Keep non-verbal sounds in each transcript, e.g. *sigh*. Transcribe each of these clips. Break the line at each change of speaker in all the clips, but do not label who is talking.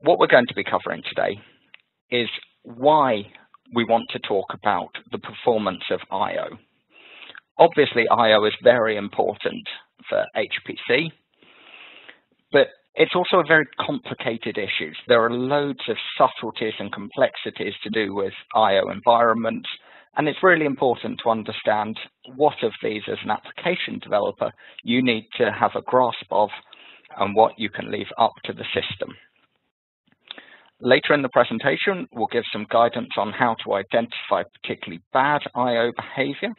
what we're going to be covering today is why we want to talk about the performance of I.O. Obviously, I.O. is very important for HPC, but it's also a very complicated issue. There are loads of subtleties and complexities to do with I.O. environments, and it's really important to understand what of these as an application developer you need to have a grasp of and what you can leave up to the system. Later in the presentation, we'll give some guidance on how to identify particularly bad I.O. behavior,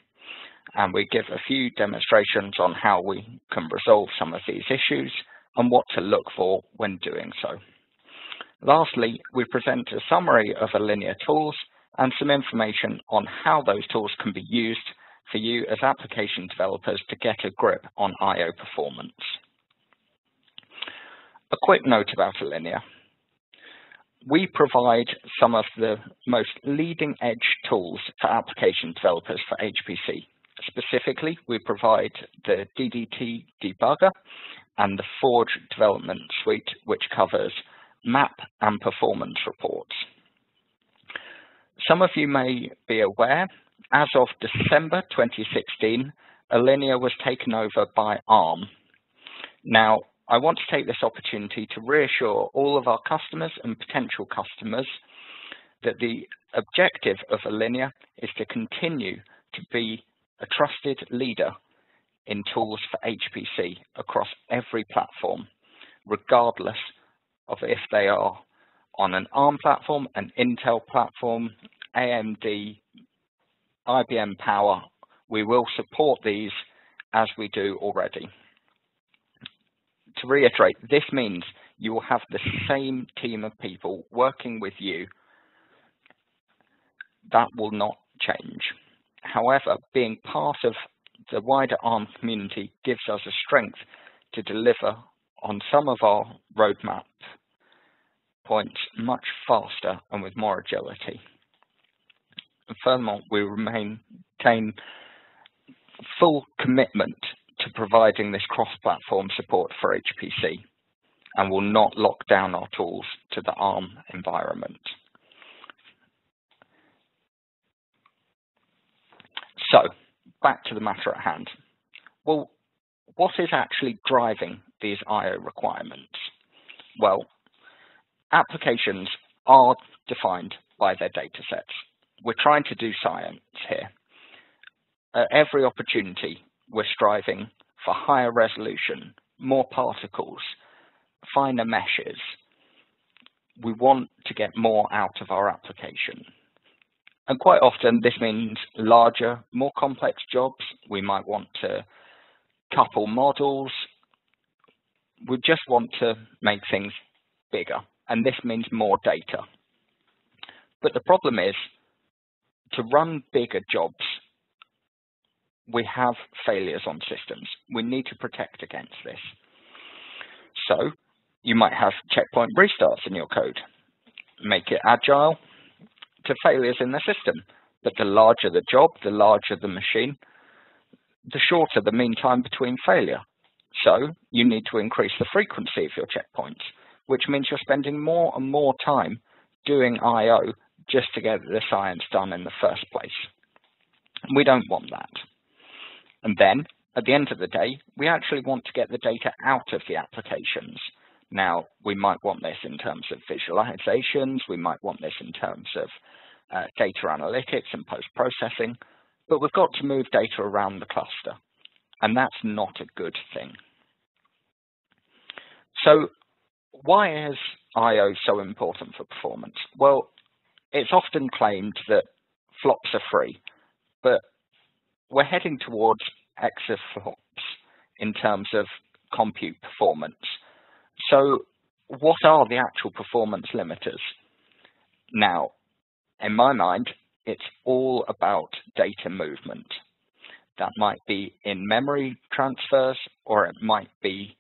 and we give a few demonstrations on how we can resolve some of these issues and what to look for when doing so. Lastly, we present a summary of Allinea tools and some information on how those tools can be used for you as application developers to get a grip on I.O. performance. A quick note about Allinea. We provide some of the most leading edge tools for application developers for HPC. Specifically, we provide the DDT debugger and the Forge development suite, which covers map and performance reports. Some of you may be aware, as of December 2016, Allinea was taken over by ARM. Now, I want to take this opportunity to reassure all of our customers and potential customers that the objective of Allinea is to continue to be a trusted leader in tools for HPC across every platform, regardless of if they are on an ARM platform, an Intel platform, AMD, IBM Power. We will support these as we do already to reiterate, this means you will have the same team of people working with you. That will not change. However, being part of the wider ARM community gives us a strength to deliver on some of our roadmap points much faster and with more agility. And furthermore, we maintain full commitment to providing this cross-platform support for HPC and will not lock down our tools to the ARM environment. So, back to the matter at hand. Well, what is actually driving these I.O. requirements? Well, applications are defined by their data sets. We're trying to do science here. At every opportunity, we're striving for higher resolution, more particles, finer meshes. We want to get more out of our application. And quite often this means larger, more complex jobs. We might want to couple models. We just want to make things bigger. And this means more data. But the problem is, to run bigger jobs we have failures on systems. We need to protect against this. So you might have checkpoint restarts in your code. Make it agile to failures in the system. But the larger the job, the larger the machine, the shorter the mean time between failure. So you need to increase the frequency of your checkpoints, which means you're spending more and more time doing I.O. just to get the science done in the first place. We don't want that. And then, at the end of the day, we actually want to get the data out of the applications. Now, we might want this in terms of visualizations, we might want this in terms of uh, data analytics and post-processing, but we've got to move data around the cluster, and that's not a good thing. So why is I.O. so important for performance? Well, it's often claimed that flops are free, but we're heading towards exaflops in terms of compute performance. So what are the actual performance limiters? Now, in my mind, it's all about data movement. That might be in memory transfers or it might be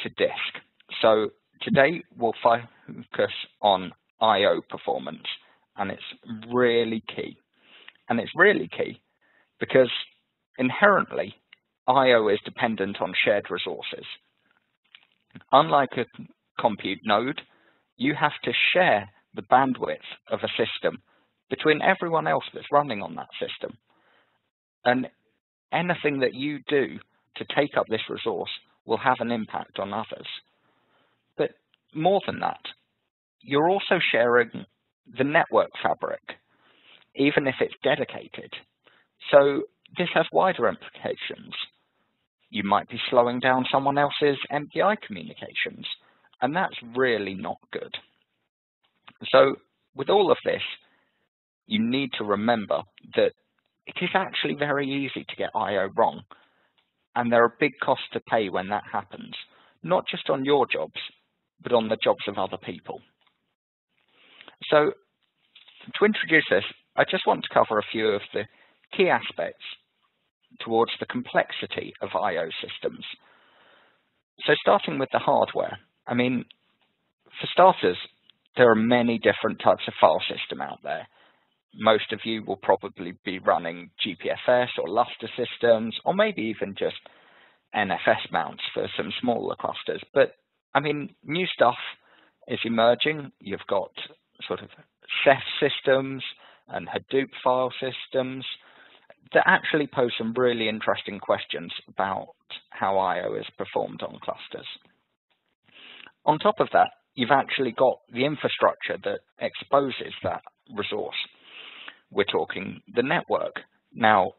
to disk. So today we'll focus on I.O. performance and it's really key. And it's really key because inherently I.O. is dependent on shared resources. Unlike a compute node, you have to share the bandwidth of a system between everyone else that's running on that system. And anything that you do to take up this resource will have an impact on others. But more than that, you're also sharing the network fabric, even if it's dedicated. So this has wider implications. You might be slowing down someone else's MPI communications, and that's really not good. So with all of this, you need to remember that it is actually very easy to get I.O. wrong, and there are big costs to pay when that happens, not just on your jobs, but on the jobs of other people. So to introduce this, I just want to cover a few of the key aspects towards the complexity of I.O. systems. So starting with the hardware, I mean, for starters, there are many different types of file system out there. Most of you will probably be running GPFS or Lustre systems, or maybe even just NFS mounts for some smaller clusters. But I mean, new stuff is emerging. You've got sort of Ceph systems and Hadoop file systems that actually pose some really interesting questions about how I.O. is performed on clusters. On top of that, you've actually got the infrastructure that exposes that resource. We're talking the network. Now,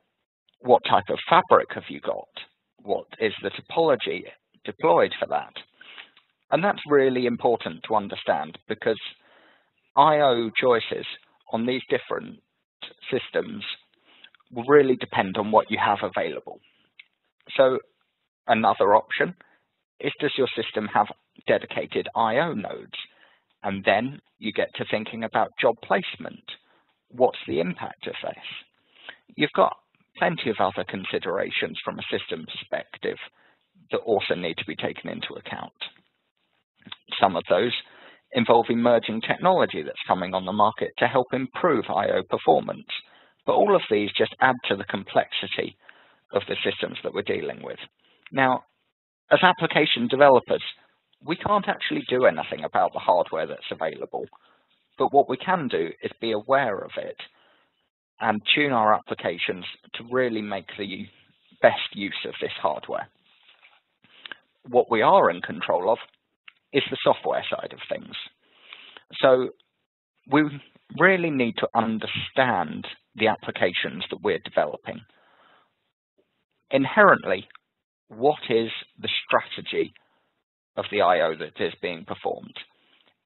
what type of fabric have you got? What is the topology deployed for that? And that's really important to understand because I.O. choices on these different systems will really depend on what you have available. So another option is does your system have dedicated I.O. nodes? And then you get to thinking about job placement. What's the impact of this? You've got plenty of other considerations from a system perspective that also need to be taken into account. Some of those involve emerging technology that's coming on the market to help improve I.O. performance. But all of these just add to the complexity of the systems that we're dealing with. Now, as application developers, we can't actually do anything about the hardware that's available. But what we can do is be aware of it and tune our applications to really make the best use of this hardware. What we are in control of is the software side of things. So we really need to understand the applications that we're developing. Inherently, what is the strategy of the I.O. that is being performed?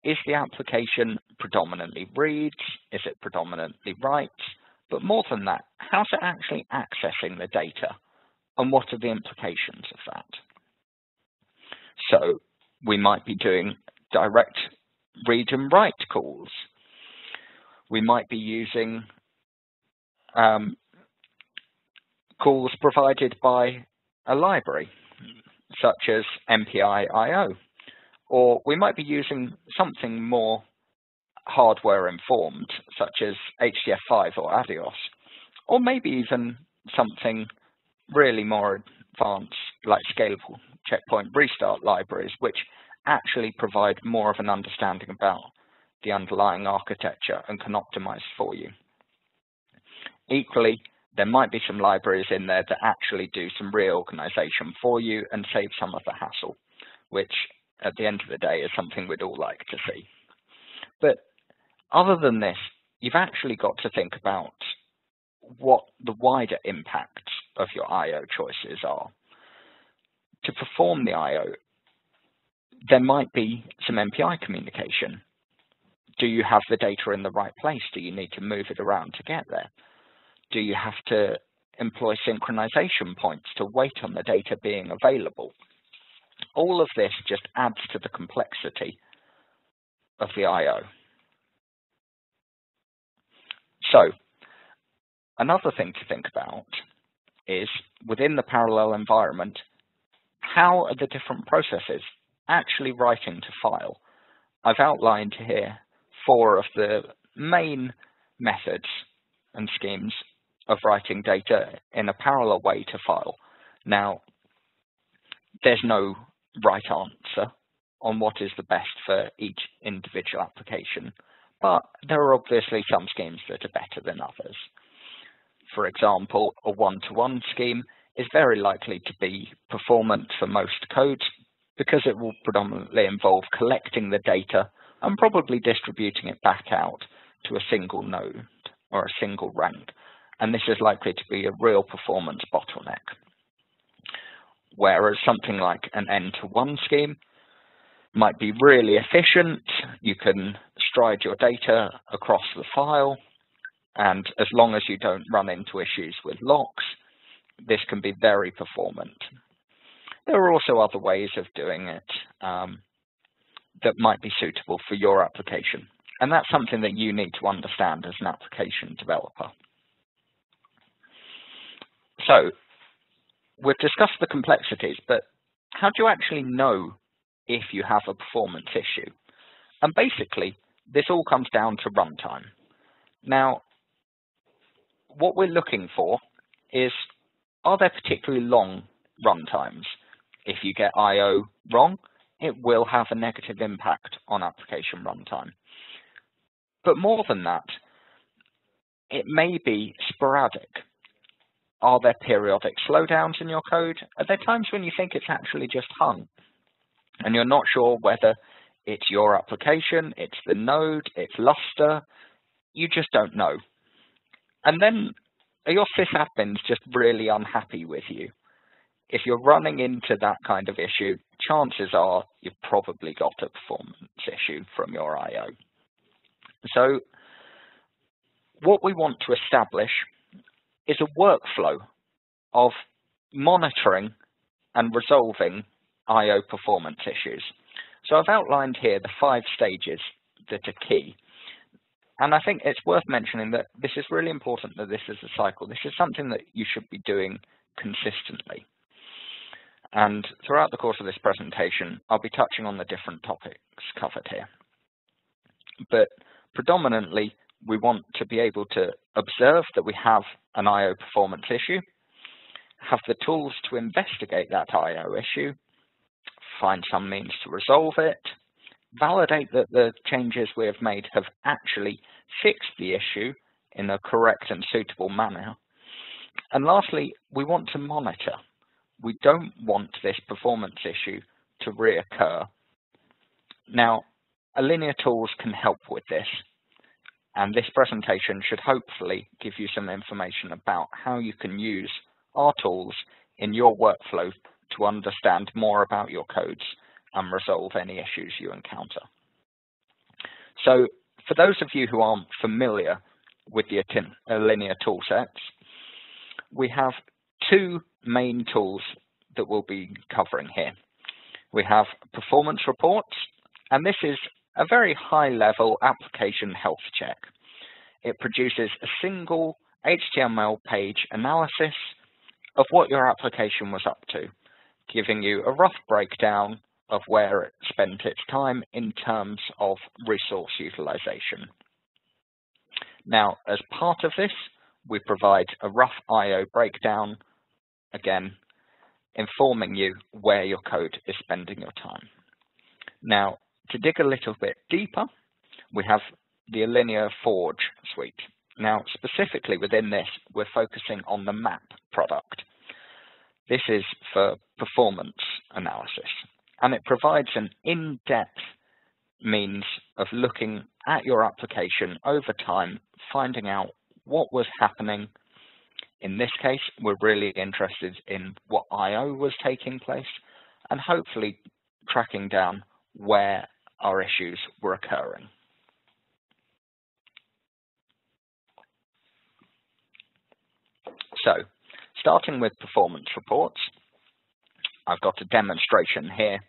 Is the application predominantly reads? Is it predominantly writes? But more than that, how's it actually accessing the data? And what are the implications of that? So we might be doing direct read and write calls. We might be using um, calls provided by a library, such as MPI.io, or we might be using something more hardware informed, such as HDF5 or Adios, or maybe even something really more advanced like scalable checkpoint restart libraries, which actually provide more of an understanding about the underlying architecture and can optimize for you. Equally, there might be some libraries in there that actually do some reorganization for you and save some of the hassle, which at the end of the day is something we'd all like to see. But other than this, you've actually got to think about what the wider impacts of your I.O. choices are to perform the I.O., there might be some MPI communication. Do you have the data in the right place? Do you need to move it around to get there? Do you have to employ synchronization points to wait on the data being available? All of this just adds to the complexity of the I.O. So another thing to think about is within the parallel environment, how are the different processes actually writing to file? I've outlined here four of the main methods and schemes of writing data in a parallel way to file. Now, there's no right answer on what is the best for each individual application, but there are obviously some schemes that are better than others. For example, a one-to-one -one scheme is very likely to be performant for most codes because it will predominantly involve collecting the data and probably distributing it back out to a single node or a single rank. And this is likely to be a real performance bottleneck. Whereas something like an N-to-one scheme might be really efficient. You can stride your data across the file, and as long as you don't run into issues with locks, this can be very performant. There are also other ways of doing it um, that might be suitable for your application. And that's something that you need to understand as an application developer. So we've discussed the complexities, but how do you actually know if you have a performance issue? And basically, this all comes down to runtime. Now, what we're looking for is, are there particularly long runtimes? If you get I.O. wrong, it will have a negative impact on application runtime. But more than that, it may be sporadic. Are there periodic slowdowns in your code? Are there times when you think it's actually just hung and you're not sure whether it's your application, it's the node, it's Lustre, you just don't know. And then are your sysadmins just really unhappy with you? If you're running into that kind of issue, chances are you've probably got a performance issue from your I.O. So what we want to establish is a workflow of monitoring and resolving I.O. performance issues. So I've outlined here the five stages that are key. And I think it's worth mentioning that this is really important that this is a cycle. This is something that you should be doing consistently. And throughout the course of this presentation, I'll be touching on the different topics covered here. But predominantly, we want to be able to observe that we have an I.O. performance issue, have the tools to investigate that I.O. issue, find some means to resolve it, validate that the changes we have made have actually fixed the issue in a correct and suitable manner. And lastly, we want to monitor we don't want this performance issue to reoccur. Now, Allinea tools can help with this, and this presentation should hopefully give you some information about how you can use our tools in your workflow to understand more about your codes and resolve any issues you encounter. So for those of you who aren't familiar with the Allinea uh, toolsets, we have two main tools that we'll be covering here. We have performance reports, and this is a very high-level application health check. It produces a single HTML page analysis of what your application was up to, giving you a rough breakdown of where it spent its time in terms of resource utilization. Now, as part of this, we provide a rough I.O. breakdown again, informing you where your code is spending your time. Now, to dig a little bit deeper, we have the Allinea Forge suite. Now, specifically within this, we're focusing on the map product. This is for performance analysis, and it provides an in-depth means of looking at your application over time, finding out what was happening in this case, we're really interested in what I.O. was taking place and hopefully tracking down where our issues were occurring. So, starting with performance reports, I've got a demonstration here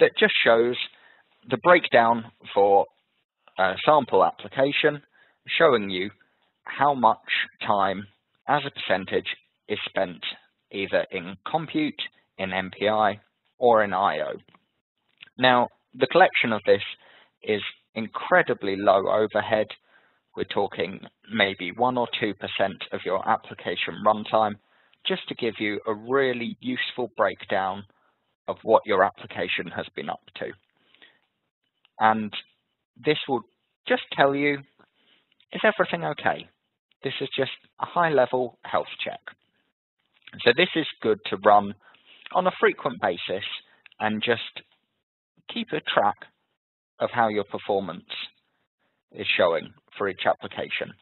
that just shows the breakdown for a sample application, showing you how much time as a percentage is spent either in compute, in MPI, or in I.O. Now, the collection of this is incredibly low overhead. We're talking maybe 1 or 2% of your application runtime, just to give you a really useful breakdown of what your application has been up to. And this will just tell you, is everything okay? This is just a high level health check. So this is good to run on a frequent basis and just keep a track of how your performance is showing for each application.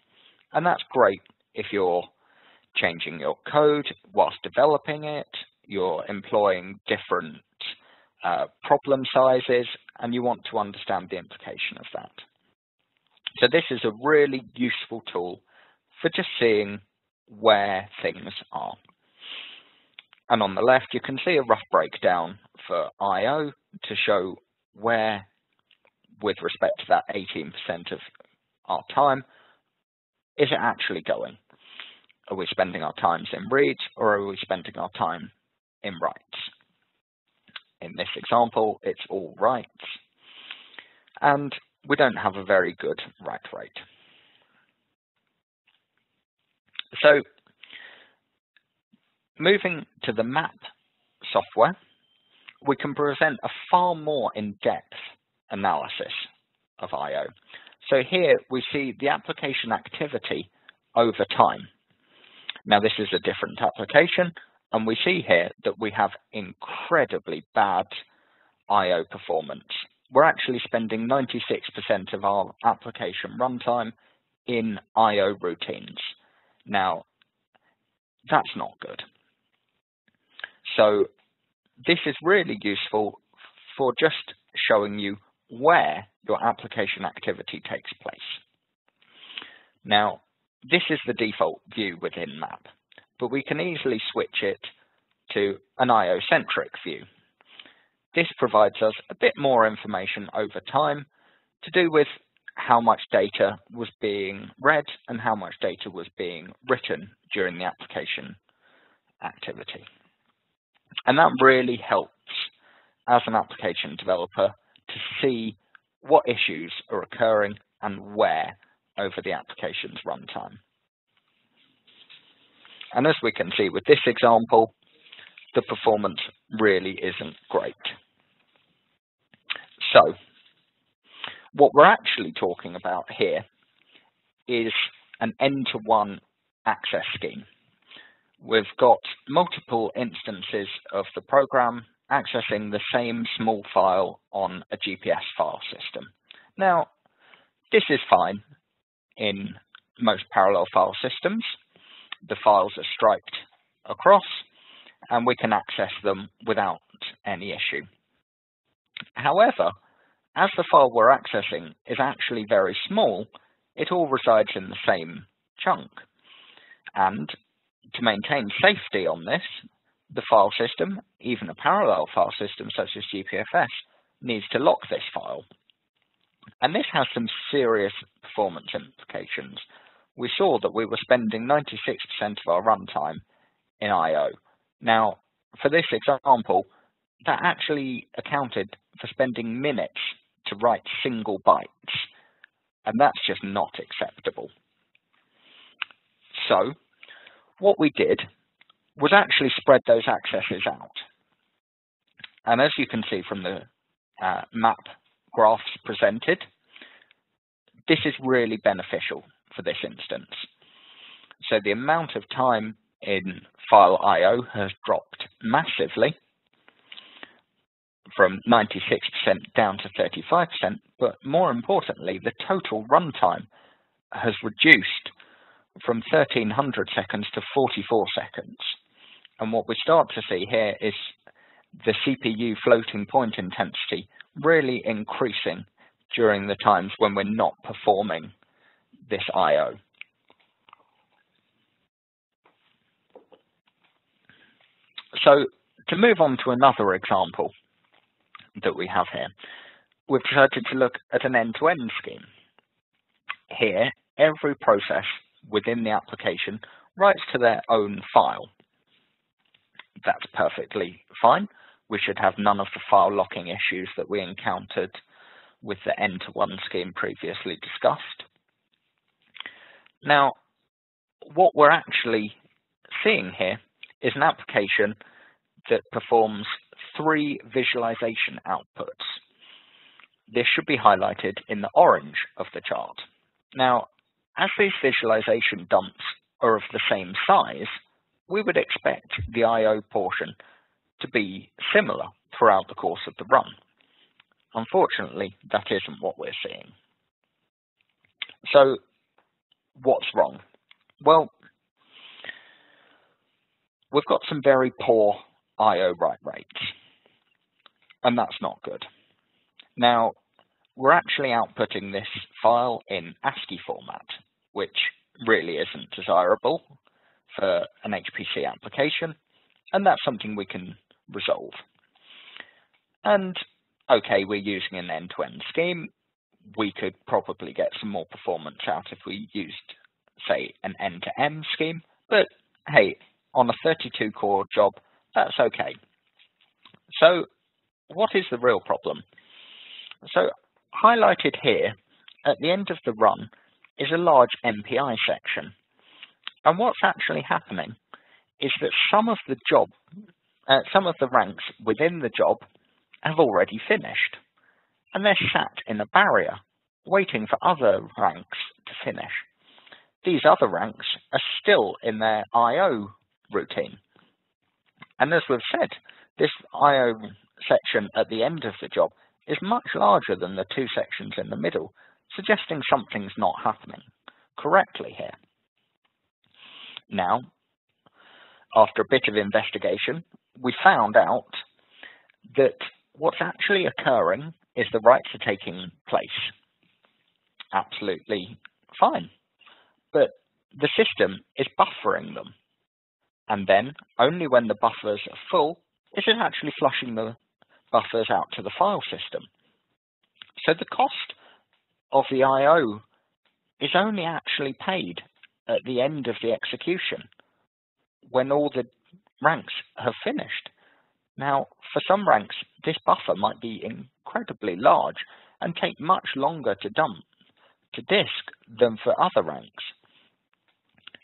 And that's great if you're changing your code whilst developing it, you're employing different uh, problem sizes, and you want to understand the implication of that. So this is a really useful tool for just seeing where things are. And on the left, you can see a rough breakdown for I.O. to show where, with respect to that 18% of our time, is it actually going? Are we spending our times in reads or are we spending our time in writes? In this example, it's all writes. And we don't have a very good write rate. So moving to the map software, we can present a far more in-depth analysis of I.O. So here we see the application activity over time. Now this is a different application, and we see here that we have incredibly bad I.O. performance. We're actually spending 96% of our application runtime in I.O. routines. Now, that's not good. So this is really useful for just showing you where your application activity takes place. Now, this is the default view within map, but we can easily switch it to an IO-centric view. This provides us a bit more information over time to do with how much data was being read and how much data was being written during the application activity. And that really helps as an application developer to see what issues are occurring and where over the application's runtime. And as we can see with this example, the performance really isn't great. So what we're actually talking about here is an N-to-one access scheme. We've got multiple instances of the program accessing the same small file on a GPFS file system. Now, this is fine in most parallel file systems. The files are striped across and we can access them without any issue. However, as the file we're accessing is actually very small, it all resides in the same chunk. And to maintain safety on this, the file system, even a parallel file system such as GPFS, needs to lock this file. And this has some serious performance implications. We saw that we were spending 96% of our runtime in I.O. Now, for this example, that actually accounted for spending minutes to write single bytes, and that's just not acceptable. So, what we did was actually spread those accesses out. And as you can see from the uh, map graphs presented, this is really beneficial for this instance. So the amount of time in file I.O. has dropped massively from 96% down to 35%, but more importantly, the total runtime has reduced from 1300 seconds to 44 seconds. And what we start to see here is the CPU floating point intensity really increasing during the times when we're not performing this I.O. So to move on to another example that we have here, we've decided to look at an end-to-end -end scheme. Here, every process within the application writes to their own file. That's perfectly fine. We should have none of the file locking issues that we encountered with the N-to-one scheme previously discussed. Now, what we're actually seeing here is an application that performs three visualization outputs. this should be highlighted in the orange of the chart. Now, as these visualization dumps are of the same size, we would expect the I.O. portion to be similar throughout the course of the run. Unfortunately, that isn't what we're seeing. So, what's wrong? Well, we've got some very poor I.O. write rates, and that's not good. Now, we're actually outputting this file in ASCII format, which really isn't desirable for an HPC application, and that's something we can resolve. And okay, we're using an end-to-end -end scheme. We could probably get some more performance out if we used, say, an end-to-end scheme, but hey, on a 32 core job, that's okay. So what is the real problem? So highlighted here at the end of the run is a large MPI section. And what's actually happening is that some of the job, uh, some of the ranks within the job have already finished. And they're sat in a barrier, waiting for other ranks to finish. These other ranks are still in their I.O. routine. And as we've said, this I.O. section at the end of the job is much larger than the two sections in the middle, suggesting something's not happening correctly here. Now, after a bit of investigation, we found out that what's actually occurring is the writes are taking place. Absolutely fine. But the system is buffering them. And then, only when the buffers are full, is it actually flushing the buffers out to the file system. So the cost of the I.O. is only actually paid at the end of the execution when all the ranks have finished. Now, for some ranks, this buffer might be incredibly large and take much longer to dump to disk than for other ranks.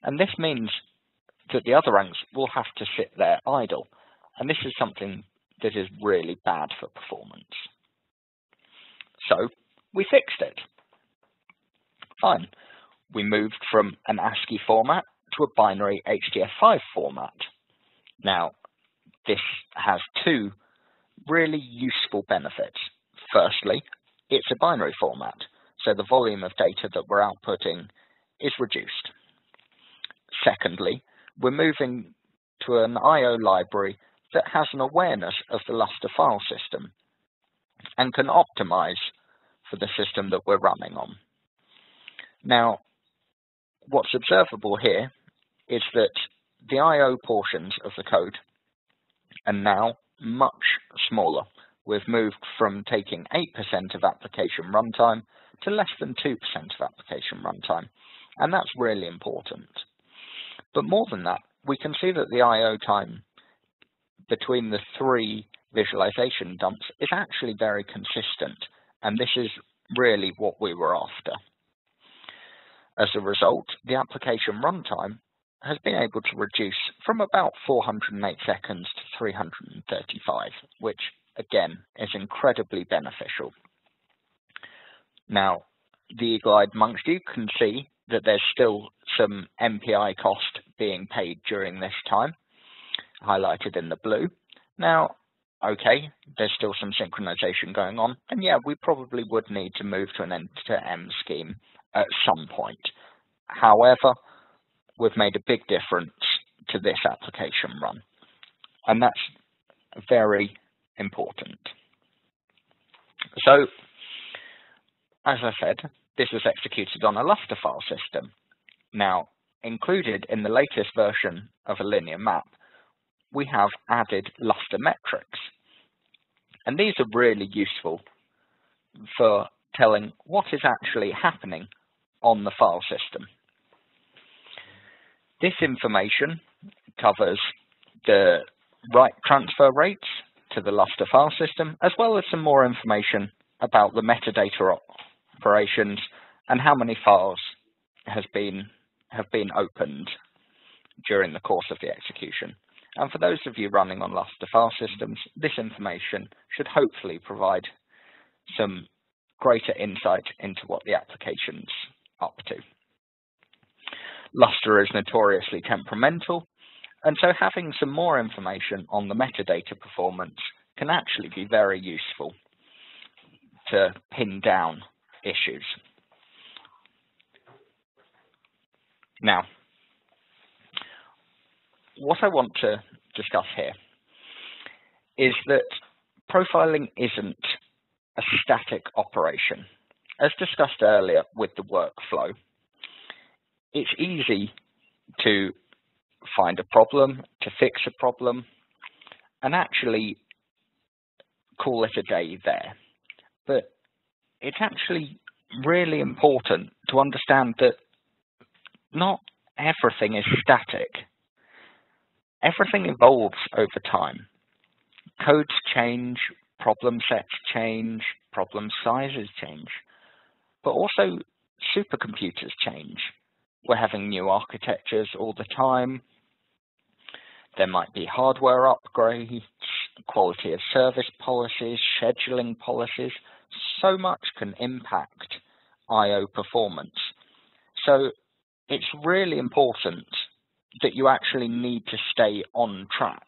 And this means that the other ranks will have to sit there idle. And this is something that is really bad for performance. So we fixed it. We moved from an ASCII format to a binary HDF5 format. Now, this has two really useful benefits. Firstly, it's a binary format, so the volume of data that we're outputting is reduced. Secondly, we're moving to an I.O. library that has an awareness of the Lustre file system and can optimize for the system that we're running on. Now, what's observable here is that the I.O. portions of the code are now much smaller. We've moved from taking 8% of application runtime to less than 2% of application runtime, and that's really important. But more than that, we can see that the I.O. time between the three visualization dumps is actually very consistent, and this is really what we were after. As a result, the application runtime has been able to reduce from about 408 seconds to 335, which again is incredibly beneficial. Now, the eagle-eyed you can see that there's still some MPI cost being paid during this time, highlighted in the blue. Now, okay, there's still some synchronization going on, and yeah, we probably would need to move to an end-to-end scheme at some point. However, we've made a big difference to this application run, and that's very important. So, as I said, this was executed on a Lustre file system. Now, included in the latest version of Allinea map we have added Lustre metrics. And these are really useful for telling what is actually happening on the file system. This information covers the write transfer rates to the Lustre file system, as well as some more information about the metadata operations and how many files has been have been opened during the course of the execution. And for those of you running on Lustre file systems, this information should hopefully provide some greater insight into what the application's up to. Lustre is notoriously temperamental, and so having some more information on the metadata performance can actually be very useful to pin down issues. Now, what I want to discuss here is that profiling isn't a static operation. As discussed earlier with the workflow, it's easy to find a problem, to fix a problem, and actually call it a day there. But it's actually really important to understand that not everything is static. Everything evolves over time. Codes change, problem sets change, problem sizes change, but also supercomputers change. We're having new architectures all the time. There might be hardware upgrades, quality of service policies, scheduling policies. So much can impact I.O. performance. So it's really important that you actually need to stay on track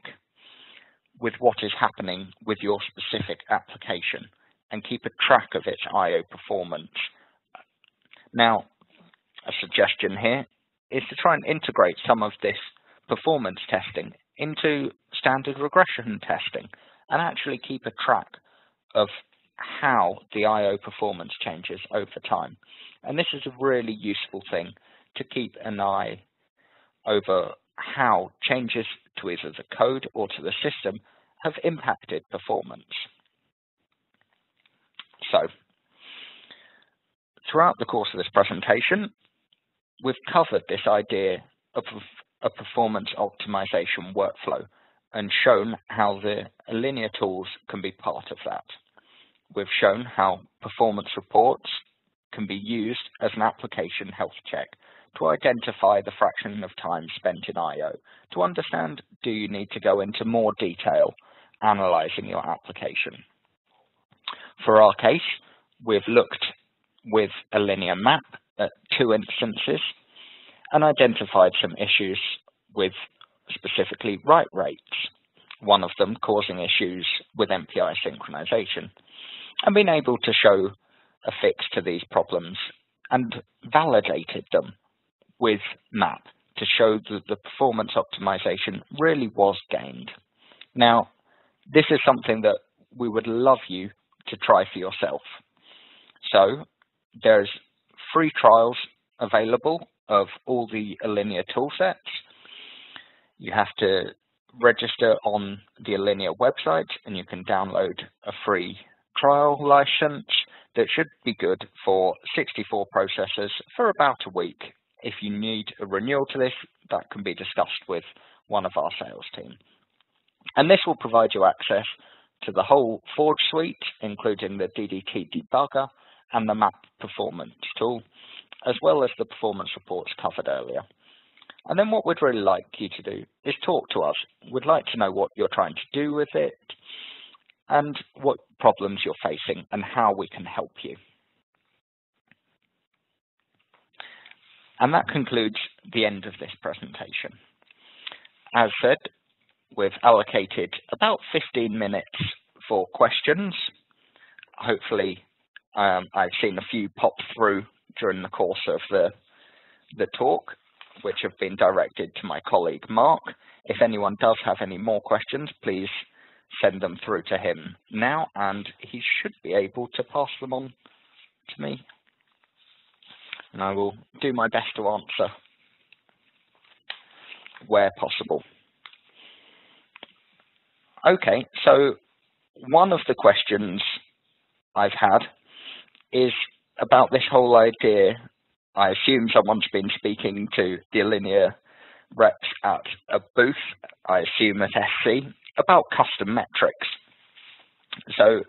with what is happening with your specific application and keep a track of its I.O. performance. Now, a suggestion here is to try and integrate some of this performance testing into standard regression testing and actually keep a track of how the I.O. performance changes over time. And this is a really useful thing to keep an eye over how changes to either the code or to the system have impacted performance. So, throughout the course of this presentation, we've covered this idea of a performance optimization workflow and shown how the Allinea tools can be part of that. We've shown how performance reports can be used as an application health check to identify the fraction of time spent in I.O. to understand do you need to go into more detail analyzing your application. For our case, we've looked with Allinea Map at two instances and identified some issues with specifically write rates, one of them causing issues with MPI synchronization, and been able to show a fix to these problems and validated them with MAP to show that the performance optimization really was gained. Now, this is something that we would love you to try for yourself. So there's free trials available of all the Allinea toolsets. You have to register on the Allinea website and you can download a free trial license that should be good for 64 processors for about a week if you need a renewal to this, that can be discussed with one of our sales team. And this will provide you access to the whole Forge suite, including the DDT debugger and the map performance tool, as well as the performance reports covered earlier. And then what we'd really like you to do is talk to us. We'd like to know what you're trying to do with it and what problems you're facing and how we can help you. And that concludes the end of this presentation. As said, we've allocated about 15 minutes for questions. Hopefully, um, I've seen a few pop through during the course of the, the talk, which have been directed to my colleague Mark. If anyone does have any more questions, please send them through to him now, and he should be able to pass them on to me and I will do my best to answer where possible. Okay, so one of the questions I've had is about this whole idea. I assume someone's been speaking to the Allinea reps at a booth, I assume at SC, about custom metrics. So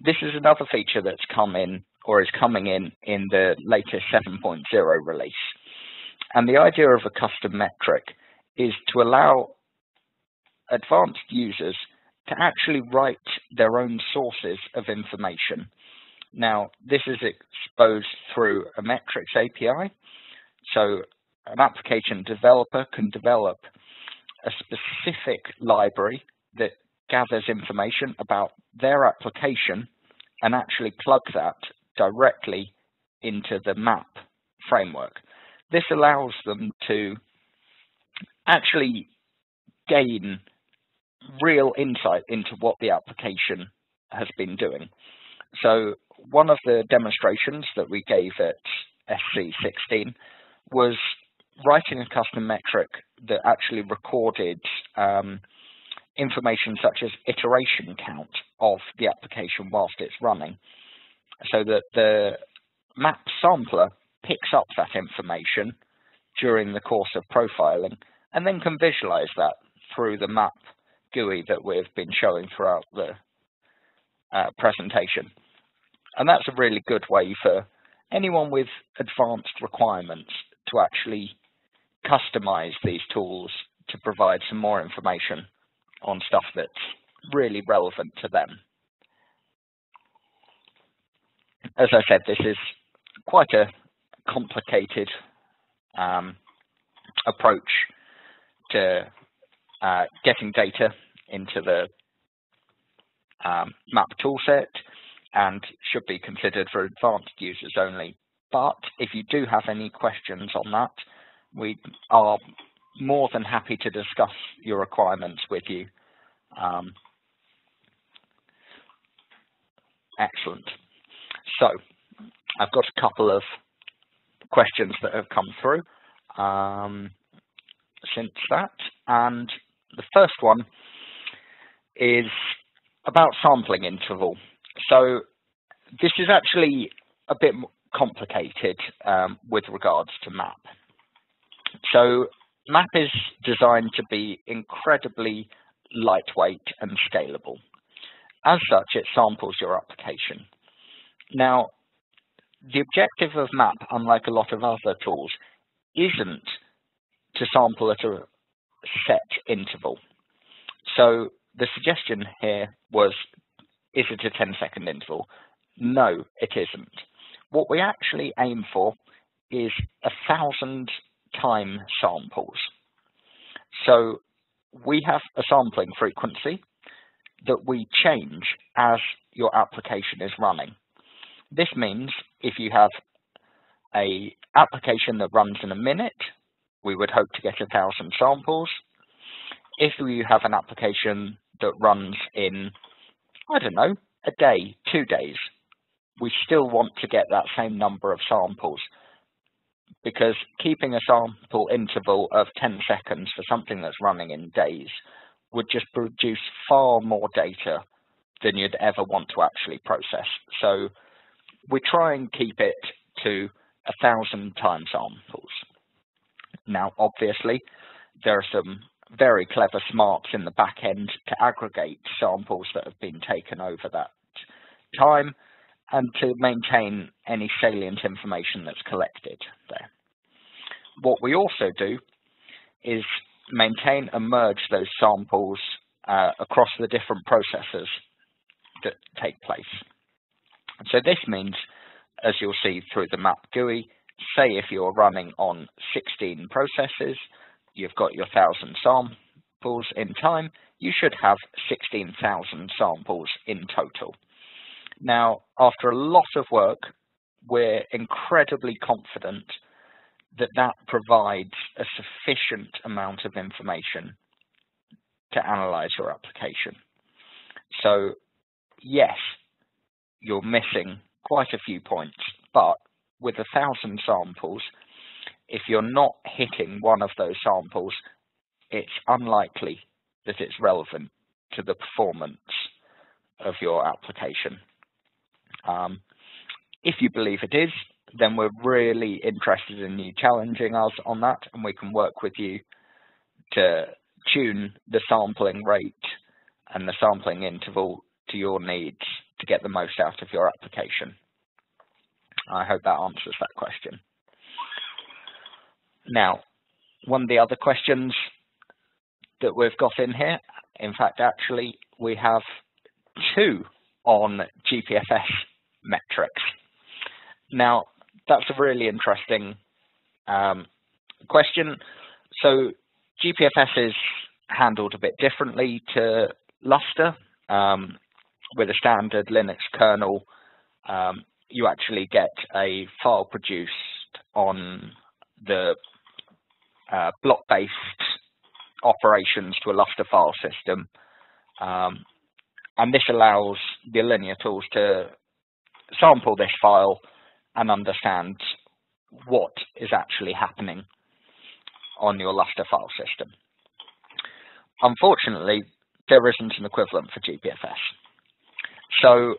this is another feature that's come in or is coming in in the latest 7.0 release. And the idea of a custom metric is to allow advanced users to actually write their own sources of information Now, this is exposed through a metrics API. So an application developer can develop a specific library that gathers information about their application and actually plug that directly into the map framework. This allows them to actually gain real insight into what the application has been doing. So one of the demonstrations that we gave at SC16 was writing a custom metric that actually recorded um, information such as iteration count of the application whilst it's running so that the map sampler picks up that information during the course of profiling and then can visualize that through the map GUI that we've been showing throughout the uh, presentation. And that's a really good way for anyone with advanced requirements to actually customize these tools to provide some more information on stuff that's really relevant to them. As I said, this is quite a complicated um, approach to uh, getting data into the um, map toolset and should be considered for advanced users only. But if you do have any questions on that, we are more than happy to discuss your requirements with you. Um, excellent. So I've got a couple of questions that have come through um, since that. And the first one is about sampling interval. So this is actually a bit complicated um, with regards to map. So map is designed to be incredibly lightweight and scalable. As such, it samples your application. Now, the objective of map, unlike a lot of other tools, isn't to sample at a set interval. So the suggestion here was, is it a 10 second interval? No, it isn't. What we actually aim for is a thousand time samples. So we have a sampling frequency that we change as your application is running. This means if you have a application that runs in a minute, we would hope to get a thousand samples. If you have an application that runs in, I don't know, a day, two days, we still want to get that same number of samples because keeping a sample interval of 10 seconds for something that's running in days would just produce far more data than you'd ever want to actually process. So we try and keep it to a thousand time samples. Now, obviously, there are some very clever smarts in the back end to aggregate samples that have been taken over that time and to maintain any salient information that's collected there. What we also do is maintain and merge those samples uh, across the different processes that take place. So this means, as you'll see through the map GUI, say if you're running on 16 processes, you've got your 1,000 samples in time, you should have 16,000 samples in total. Now, after a lot of work, we're incredibly confident that that provides a sufficient amount of information to analyze your application. So yes, you're missing quite a few points, but with a thousand samples, if you're not hitting one of those samples, it's unlikely that it's relevant to the performance of your application. Um, if you believe it is, then we're really interested in you challenging us on that, and we can work with you to tune the sampling rate and the sampling interval to your needs to get the most out of your application. I hope that answers that question. Now, one of the other questions that we've got in here, in fact, actually, we have two on GPFS metrics. Now, that's a really interesting um, question. So GPFS is handled a bit differently to Lustre. Um, with a standard Linux kernel, um, you actually get a file produced on the uh, block-based operations to a Lustre file system. Um, and this allows the Allinea tools to sample this file and understand what is actually happening on your Lustre file system. Unfortunately, there isn't an equivalent for GPFS. So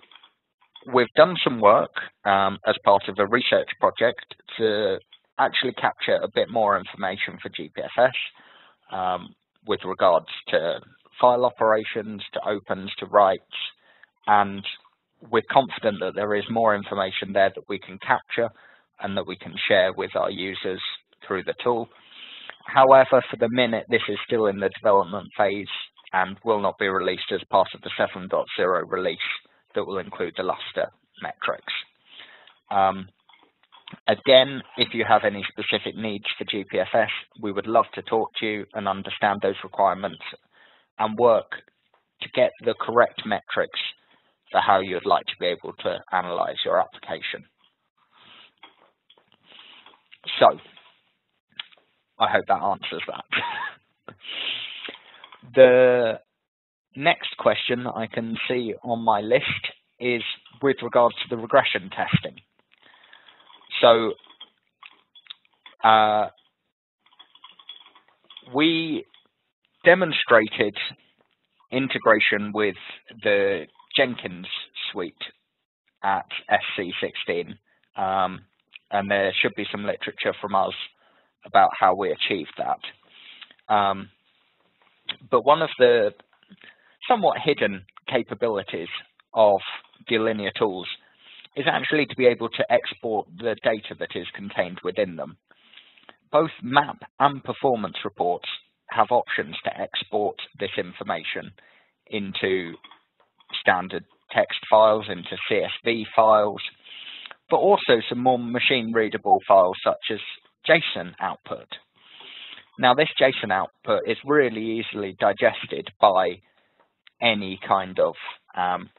we've done some work um, as part of a research project to actually capture a bit more information for GPFS um, with regards to file operations, to opens, to writes, and we're confident that there is more information there that we can capture and that we can share with our users through the tool. However, for the minute, this is still in the development phase and will not be released as part of the 7.0 release that will include the Lustre metrics. Um, again, if you have any specific needs for GPFS, we would love to talk to you and understand those requirements and work to get the correct metrics for how you'd like to be able to analyze your application. So, I hope that answers that. *laughs* the next question I can see on my list is with regards to the regression testing. So, uh, we demonstrated integration with the Jenkins suite at SC16, um, and there should be some literature from us about how we achieved that. Um, but one of the somewhat hidden capabilities of the Allinea tools is actually to be able to export the data that is contained within them. Both map and performance reports have options to export this information into standard text files, into CSV files, but also some more machine readable files such as JSON output. Now this JSON output is really easily digested by any kind of um,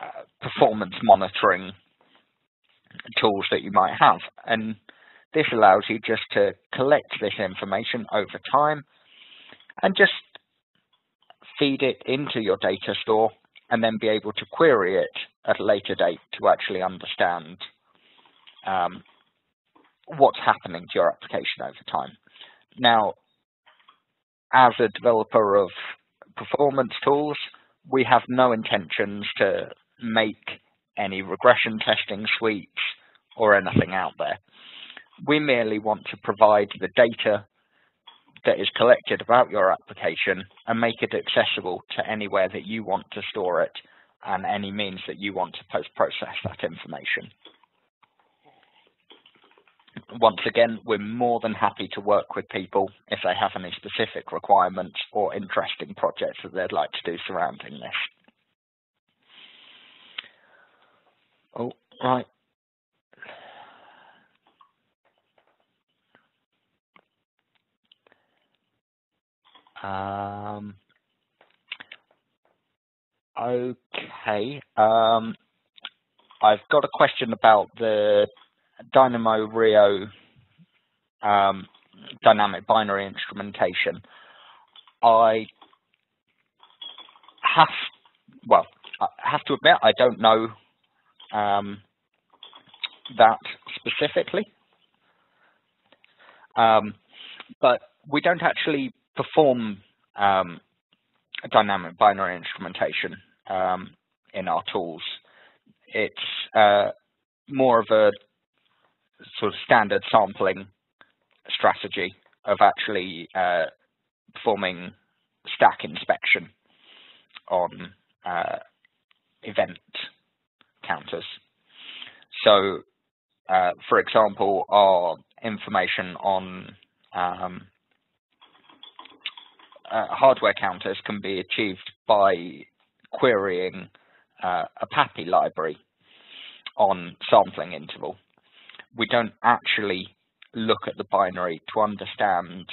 uh, performance monitoring tools that you might have. And this allows you just to collect this information over time and just feed it into your data store and then be able to query it at a later date to actually understand um, what's happening to your application over time. Now, as a developer of performance tools, we have no intentions to make any regression testing suites or anything out there. We merely want to provide the data that is collected about your application and make it accessible to anywhere that you want to store it and any means that you want to post-process that information. Once again, we're more than happy to work with people if they have any specific requirements or interesting projects that they'd like to do surrounding this. Oh, right. Um, okay. Um, I've got a question about the DynamoRIO um, dynamic binary instrumentation. I have, well, I have to admit I don't know um, that specifically. Um, but we don't actually perform um, dynamic binary instrumentation um, in our tools. It's uh, more of a sort of standard sampling strategy of actually uh, performing stack inspection on uh, event counters. So, uh, for example, our information on um, uh, hardware counters can be achieved by querying uh, a PAPI library on sampling interval. We don't actually look at the binary to understand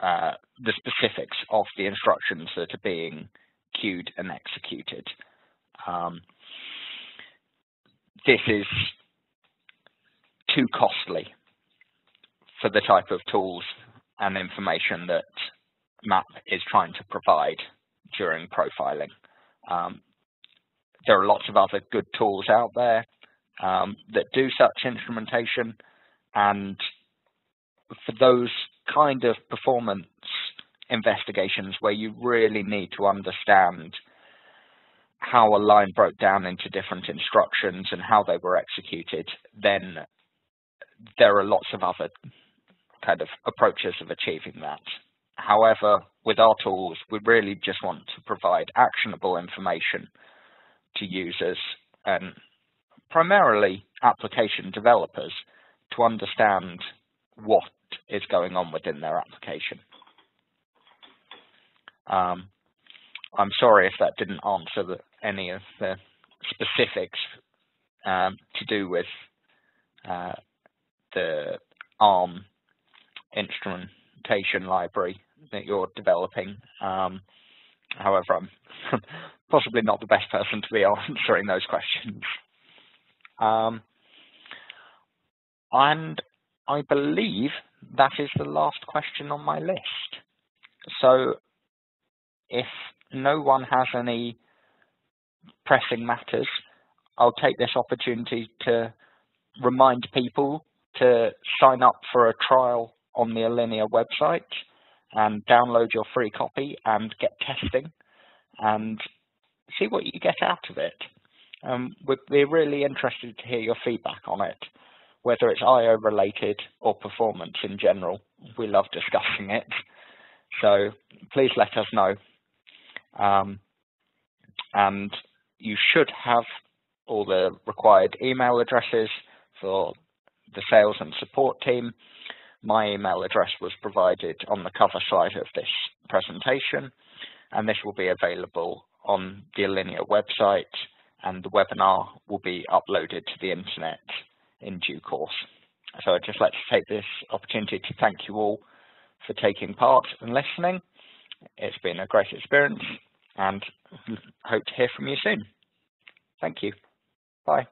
uh, the specifics of the instructions that are being queued and executed. Um, this is too costly for the type of tools and information that MAP is trying to provide during profiling. Um, there are lots of other good tools out there um, that do such instrumentation and for those kind of performance investigations where you really need to understand how a line broke down into different instructions and how they were executed, then there are lots of other kind of approaches of achieving that. However, with our tools, we really just want to provide actionable information to users and primarily application developers to understand what is going on within their application. Um, I'm sorry if that didn't answer the, any of the specifics um, to do with uh, the ARM instrumentation library that you're developing. Um, however, I'm *laughs* possibly not the best person to be answering those questions. Um, and I believe that is the last question on my list. So if no one has any pressing matters, I'll take this opportunity to remind people to sign up for a trial on the Allinea website and download your free copy and get testing and see what you get out of it. Um, we'd be really interested to hear your feedback on it, whether it's I.O. related or performance in general. We love discussing it. So please let us know. Um, and you should have all the required email addresses for the sales and support team. My email address was provided on the cover slide of this presentation, and this will be available on the Allinea website, and the webinar will be uploaded to the internet in due course. So I'd just like to take this opportunity to thank you all for taking part and listening. It's been a great experience and hope to hear from you soon. Thank you. Bye.